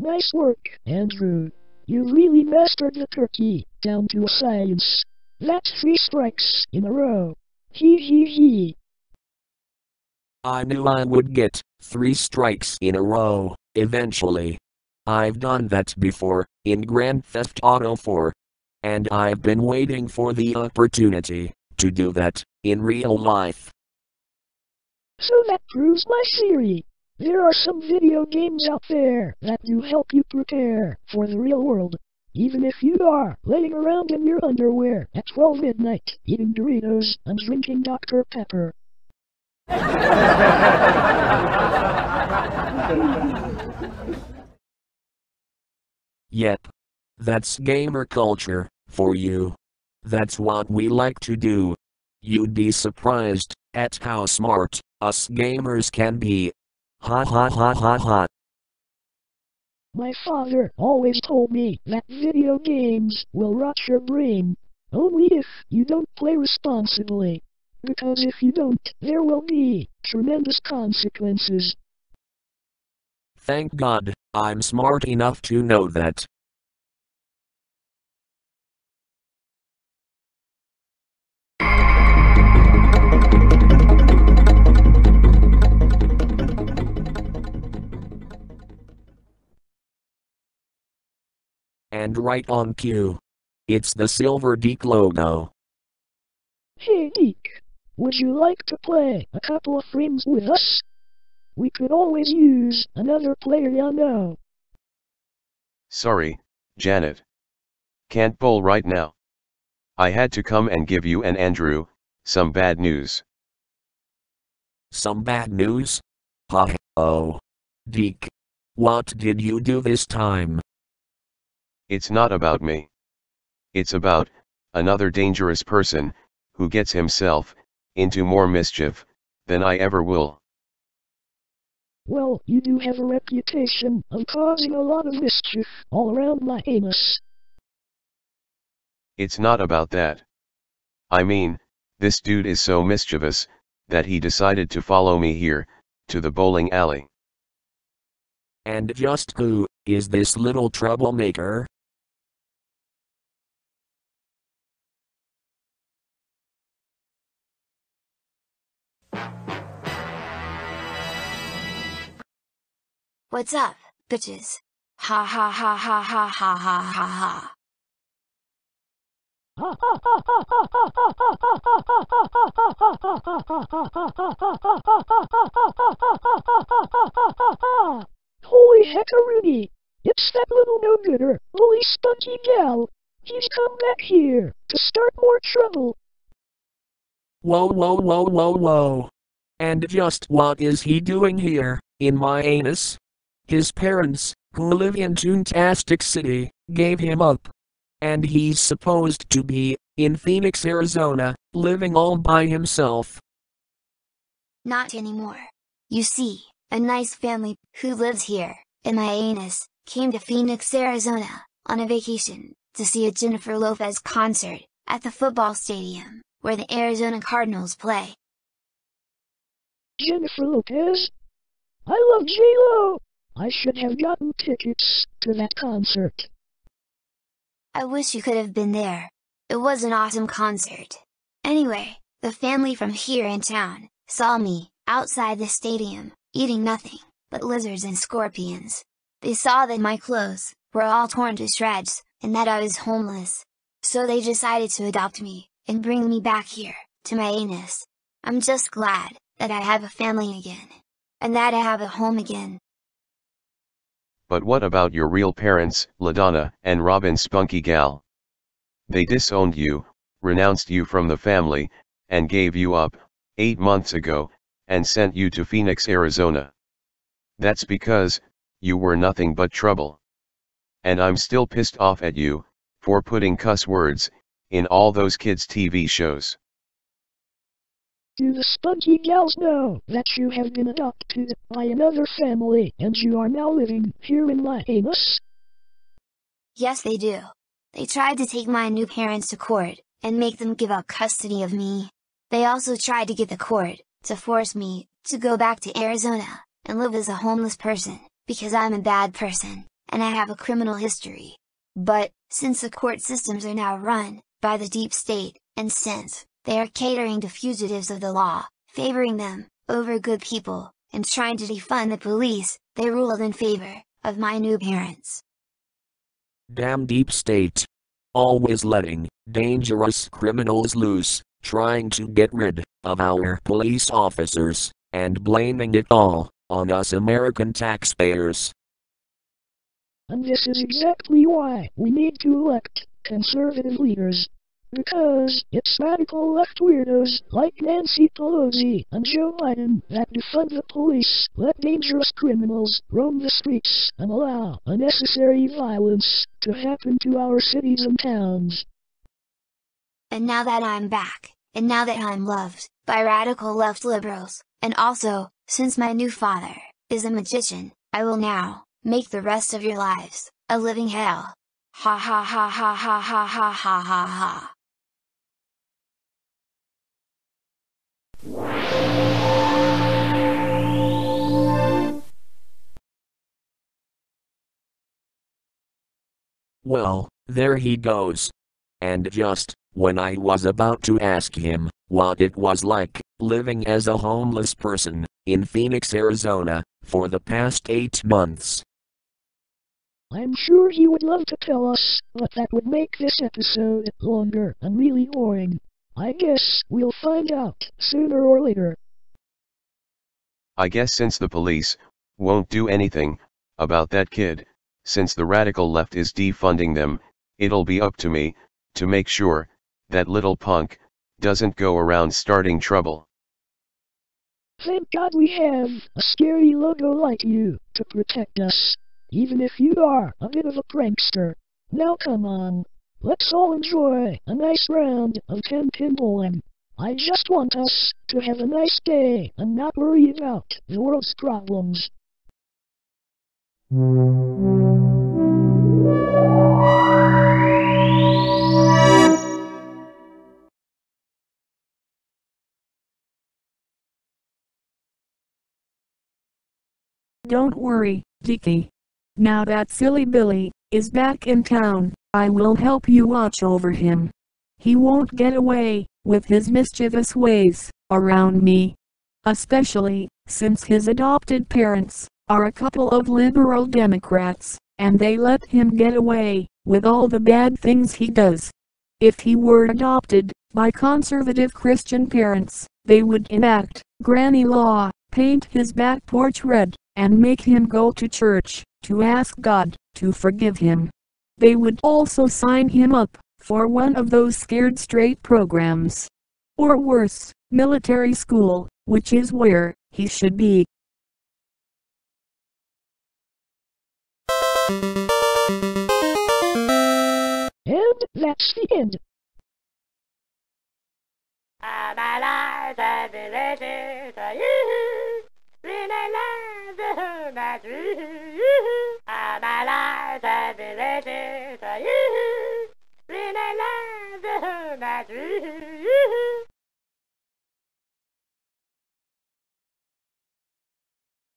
Nice work, Andrew. You really mastered the turkey, down to a science. That's three strikes in a row. Hee hee hee. I knew I would get three strikes in a row, eventually. I've done that before, in Grand Theft Auto 4. And I've been waiting for the opportunity to do that in real life. So that proves my theory. There are some video games out there that do help you prepare for the real world. Even if you are laying around in your underwear at 12 midnight, eating Doritos and drinking Dr. Pepper. Yep. That's gamer culture, for you. That's what we like to do. You'd be surprised at how smart us gamers can be. Ha ha ha ha ha. My father always told me that video games will rot your brain. Only if you don't play responsibly. Because if you don't, there will be tremendous consequences. Thank God, I'm smart enough to know that. And right on cue. It's the Silver Dic logo. Hey Dic, would you like to play a couple of frames with us? We could always use another player you know. Sorry, Janet. Can't bowl right now. I had to come and give you and Andrew some bad news. Some bad news? Ha oh. Dic. What did you do this time? It's not about me. It's about another dangerous person who gets himself into more mischief than I ever will. Well, you do have a reputation of causing a lot of mischief all around Mianus. It's not about that. I mean, this dude is so mischievous that he decided to follow me here to the bowling alley. And just who is this little troublemaker? What's up, bitches? Ha ha ha ha ha ha ha ha ha. Holy heckaroonie! It's that little no-gooder, Billy Spunkygal. He's come back here to start more trouble. Whoa whoa whoa whoa whoa. And just what is he doing here, in Mianus? His parents, who live in Toontastic City, gave him up. And he's supposed to be, in Phoenix, Arizona, living all by himself. Not anymore. You see, a nice family, who lives here, in Mianus, came to Phoenix, Arizona, on a vacation, to see a Jennifer Lopez concert, at the football stadium, where the Arizona Cardinals play. Jennifer Lopez? I love J-Lo! I should have gotten tickets to that concert. I wish you could have been there. It was an awesome concert. Anyway, the family from here in town, saw me, outside the stadium, eating nothing, but lizards and scorpions. They saw that my clothes, were all torn to shreds, and that I was homeless. So they decided to adopt me, and bring me back here, to Mianus. I'm just glad, that I have a family again. And that I have a home again. But what about your real parents, LaDonna and Robin Spunkygal? They disowned you, renounced you from the family, and gave you up, eight months ago, and sent you to Phoenix, Arizona. That's because, you were nothing but trouble. And I'm still pissed off at you, for putting cuss words, in all those kids' TV shows. Do the Spunkygals know that you have been adopted by another family and you are now living here in anus? Yes they do. They tried to take my new parents to court, and make them give up custody of me. They also tried to get the court, to force me, to go back to Arizona, and live as a homeless person, because I'm a bad person, and I have a criminal history. But, since the court systems are now run, by the deep state, and since, they are catering to fugitives of the law, favoring them, over good people, and trying to defund the police, they ruled in favor, of my new parents. Damn deep state. Always letting dangerous criminals loose, trying to get rid of our police officers, and blaming it all on us American taxpayers. And this is exactly why we need to elect conservative leaders. Because it's radical left weirdos like Nancy Pelosi and Joe Biden that defund the police, let dangerous criminals roam the streets, and allow unnecessary violence to happen to our cities and towns. And now that I'm back, and now that I'm loved, by radical left liberals, and also, since my new father, is a magician, I will now, make the rest of your lives, a living hell. Ha ha ha ha ha ha ha ha ha ha. Well, there he goes. And just, when I was about to ask him, what it was like, living as a homeless person, in Phoenix, Arizona, for the past eight months. I'm sure he would love to tell us, but that would make this episode longer and really boring. I guess we'll find out sooner or later. I guess since the police won't do anything about that kid, since the radical left is defunding them, it'll be up to me to make sure that little punk doesn't go around starting trouble. Thank God we have a scary logo like you to protect us, even if you are a bit of a prankster. Now come on, let's all enjoy a nice round of 10 pin bowling. I just want us to have a nice day and not worry about the world's problems. Don't worry, Dicky. Now that silly Billy is back in town, I will help you watch over him. He won't get away with his mischievous ways around me. Especially since his adopted parents are a couple of liberal Democrats, and they let him get away with all the bad things he does. If he were adopted by conservative Christian parents, they would enact granny law, paint his back porch red, and make him go to church to ask God to forgive him. They would also sign him up for one of those scared straight programs. Or worse, military school, which is where he should be. And that's the end da da da da